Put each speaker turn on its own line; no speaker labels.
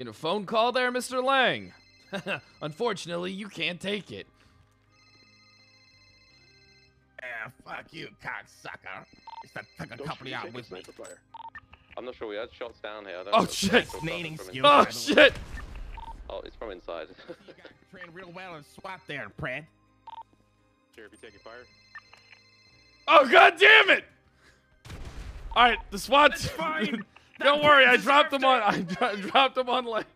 In a phone call there, Mr. Lang? Unfortunately, you can't take it.
Yeah, fuck you, cocksucker. It's the fucking company
shoot,
out with me.
I'm not sure we had shots down here. I don't
Oh, shit.
it's from
Fascinating
inside.
skill.
Oh,
by the way.
shit!
Oh, it's from inside.
You got trained real well in SWAT there, Pratt.
Sheriff, you taking fire?
Oh, god damn it! Alright, the SWAT.
That's fine.
Don't worry, I dropped them on. I dropped them on land.